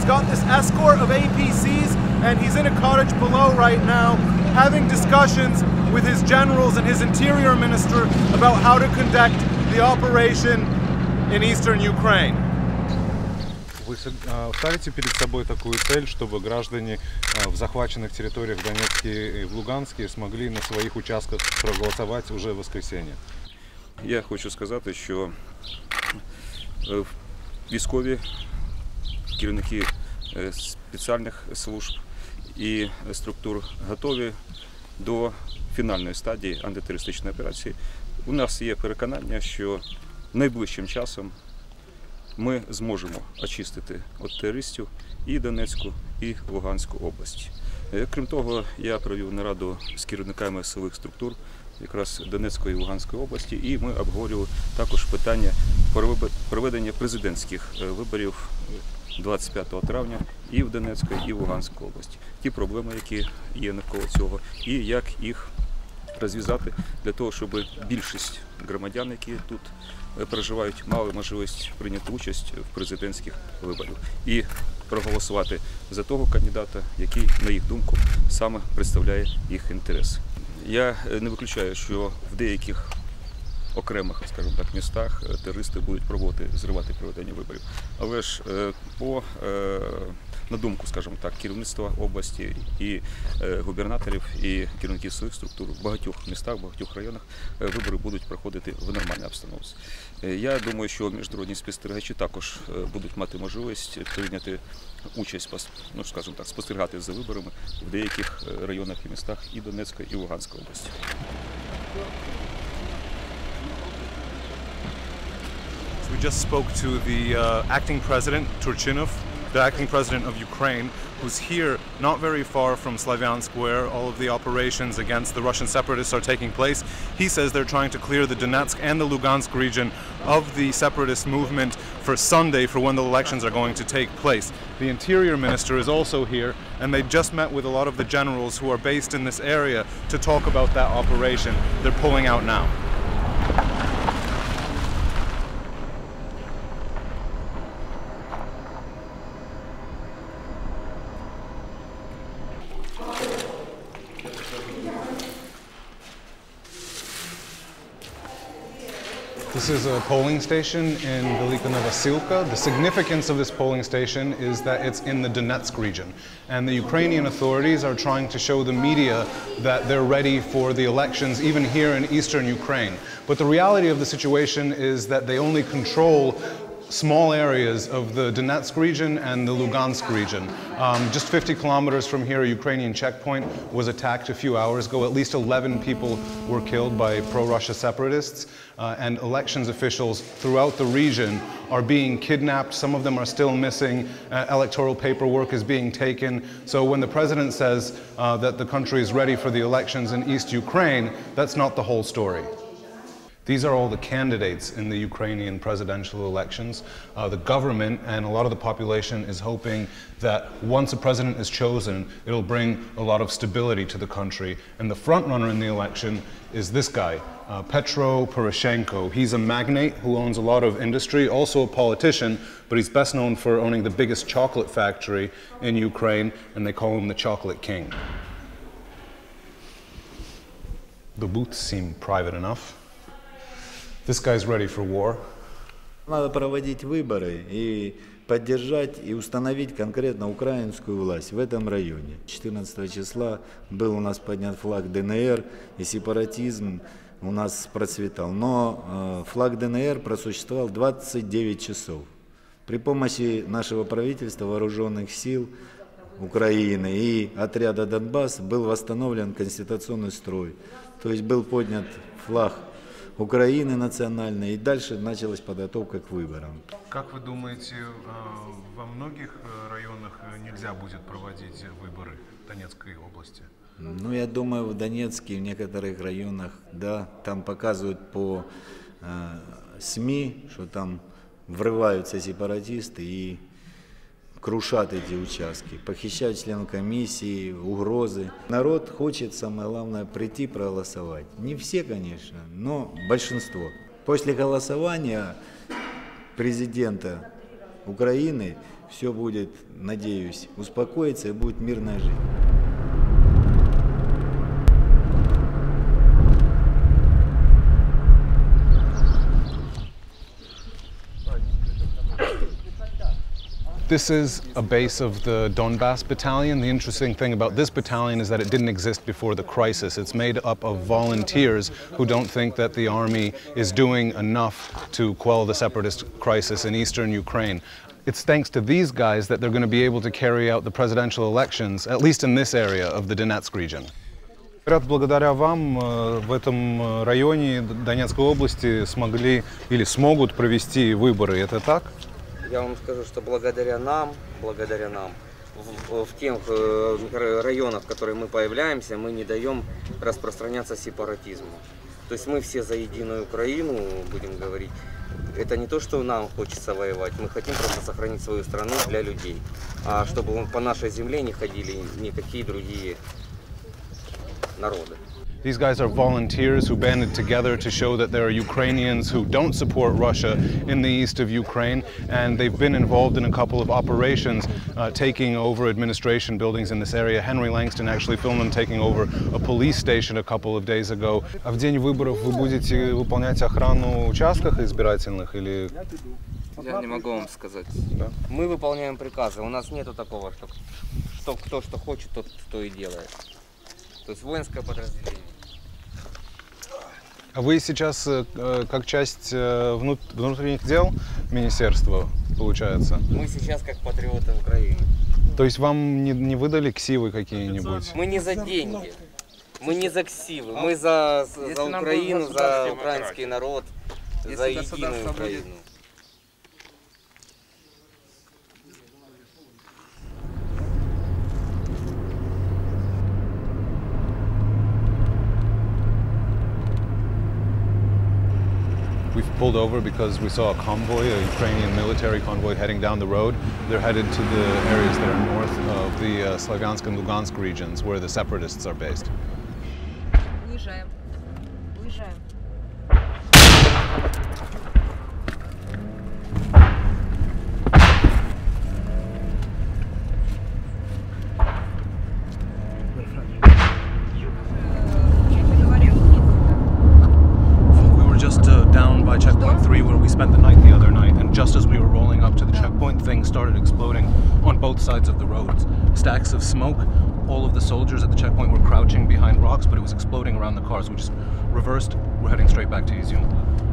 He's got this escort of APCs, and he's in a cottage below right now, having discussions with his generals and his interior minister about how to conduct the operation in eastern Ukraine. Вы э, ставите перед собой такую цель, чтобы граждане э, в захваченных территориях в Донецке и в Луганске смогли на своїх участках проголосувати уже в воскресенье? Я хочу сказати, що е, військові керівники е, спеціальних служб і структур готові до фінальної стадії антитерористичної операції. У нас є переконання, що найближчим часом ми зможемо очистити від терористів і Донецьку, і Луганську області. Е, Крім того, я провів нараду з керівниками силових структур якраз Донецької і Луганської області, і ми обговорювали також питання прове- проведення президентських е, виборів е, 25 травня і в Донецькій, і в Луганській області. Ті проблеми, які є навколо цього, і як їх розв'язати для того, щоб більшість громадян, які тут е, проживають, мали можливість прийняти участь в президентських виборах і проголосувати за того кандидата, який, на їх думку, саме представляє їх інтереси. Я не виключаю, що в деяких окремих, скажімо так, містах е, терористи будуть пробувати зривати проведення виборів. Але ж е, по е, на думку, скажімо так, керівництва області і губернаторів, і керівників своїх структур в багатьох містах, в багатьох районах вибори будуть проходити в нормальній обстановці. Я думаю, що міжнародні спостерігачі також будуть мати можливість прийняти участь, ну скажімо так, спостерігати за виборами в деяких районах і містах і Донецької, і Луганської області. We just spoke to the uh, acting president, Turchinov, the acting president of Ukraine, who's here not very far from Slavyansk, where all of the operations against the Russian separatists are taking place. He says they're trying to clear the Donetsk and the Lugansk region of the separatist movement for Sunday, for when the elections are going to take place. The interior minister is also here, and they just met with a lot of the generals who are based in this area to talk about that operation. They're pulling out now. This is a polling station in Velika Novosilka. The significance of this polling station is that it's in the Donetsk region. And the Ukrainian authorities are trying to show the media that they're ready for the elections, even here in eastern Ukraine. But the reality of the situation is that they only control small areas of the Donetsk region and the Lugansk region. Um, just 50 kilometers from here, a Ukrainian checkpoint was attacked a few hours ago. At least 11 people were killed by pro Russia separatists. Uh, and elections officials throughout the region are being kidnapped. Some of them are still missing. Uh, electoral paperwork is being taken. So when the president says uh, that the country is ready for the elections in East Ukraine, that's not the whole story. These are all the candidates in the Ukrainian presidential elections. Uh, the government and a lot of the population is hoping that once a president is chosen, it'll bring a lot of stability to the country. And the front runner in the election is this guy, uh, Petro Poroshenko. He's a magnate who owns a lot of industry, also a politician, but he's best known for owning the biggest chocolate factory in Ukraine, and they call him the Chocolate King. The booths seem private enough. This guy's ready for war. Надо проводить выборы и поддержать и установить конкретно украинскую власть в этом районе. 14 числа был у нас поднят флаг ДНР, и сепаратизм у нас процветал. Но э, флаг ДНР просуществовал 29 часов. При помощи нашего правительства, вооруженных сил Украины и отряда Донбасс был восстановлен конституционный строй. То есть был поднят флаг Украины национальной, и дальше началась подготовка к выборам. Как вы думаете, э, во многих э, районах э, нельзя будет проводить выборы в Донецкой области? Ну, я думаю, в Донецке, в некоторых районах, да, там показывают по э, СМИ, что там врываются сепаратисты и крушат эти участки, похищают членов комиссии, угрозы. Народ хочет, самое главное, прийти проголосовать. Не все, конечно, но большинство. После голосования президента Украины все будет, надеюсь, успокоиться и будет мирная жизнь. This is a base of the Donbass Battalion. The interesting thing about this battalion is that it didn't exist before the crisis. It's made up of volunteers who don't think that the army is doing enough to quell the separatist crisis in eastern Ukraine. It's thanks to these guys that they're going to be able to carry out the presidential elections, at least in this area of the Donetsk region. Говорят, благодаря вам э, в этом э, районе Донецкой области смогли или смогут провести выборы. Это так? Я вам скажу, что благодаря нам, благодаря нам, в, в тех э, районах, в которые мы появляемся, мы не даем распространяться сепаратизму. То есть мы все за единую Украину, будем говорить. Это не то, что нам хочется воевать, мы хотим просто сохранить свою страну для людей. А чтобы по нашей земле не ходили никакие другие народы. These guys are volunteers who banded together to show that there are Ukrainians who don't support Russia in the east of Ukraine, and they've been involved in a couple of operations uh, taking over administration buildings in this area. Henry Langston actually filmed them taking over a police station a couple of days ago. А в день выборов вы будете выполнять охрану участках избирательных или Я не могу вам сказать. Мы выполняем приказы. У нас нету такого, что кто, кто что хочет, тот что и делает. То есть воинское подразделение. А вы сейчас э, э, как часть э, внут- внутренних дел министерства, получается? Мы сейчас как патриоты Украины. То есть вам не, не выдали ксивы какие-нибудь? Мы не за деньги. Мы не за ксивы. Мы за, за Украину, за украинский народ, за единую Украину. pulled over because we saw a convoy, a Ukrainian military convoy heading down the road. They're headed to the areas that are north of the uh, Slavyansk and Lugansk regions where the separatists are based. Уезжаем. Уезжаем. Started exploding on both sides of the roads. Stacks of smoke. All of the soldiers at the checkpoint were crouching behind rocks, but it was exploding around the cars. We just reversed. We're heading straight back to Izium.